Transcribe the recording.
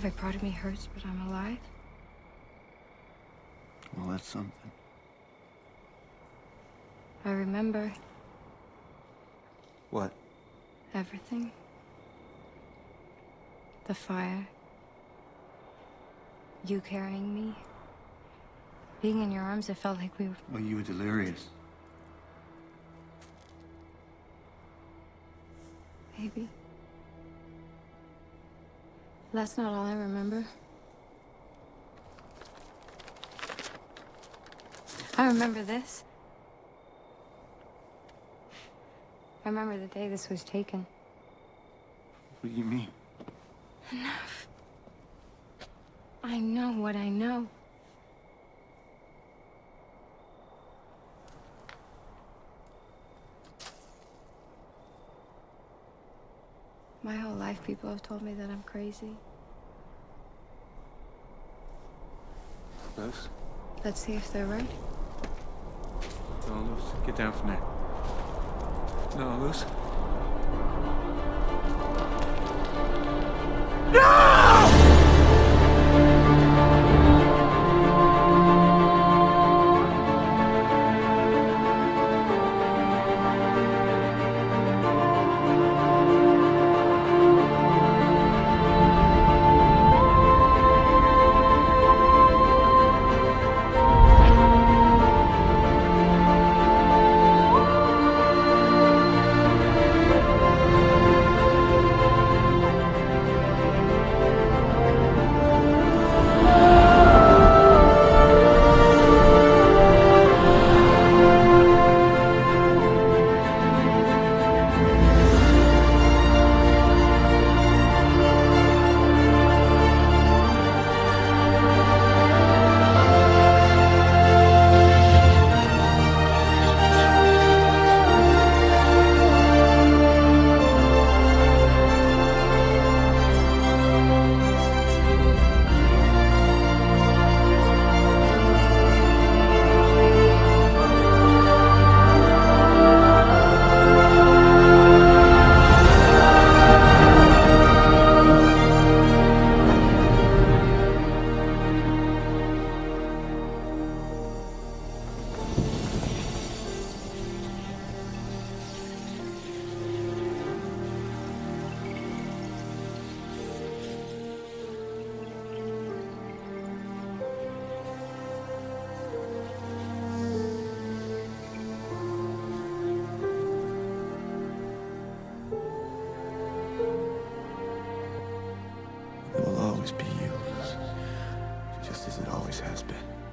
part of me hurts, but I'm alive. Well, that's something. I remember What? everything. The fire. You carrying me. Being in your arms, it felt like we were. Well, you were delirious. Maybe. That's not all I remember. I remember this. I remember the day this was taken. What do you mean? Enough. I know what I know. My whole life, people have told me that I'm crazy. Let's see if they're right. No, Luce. Get down from there. No, Luce. Has been.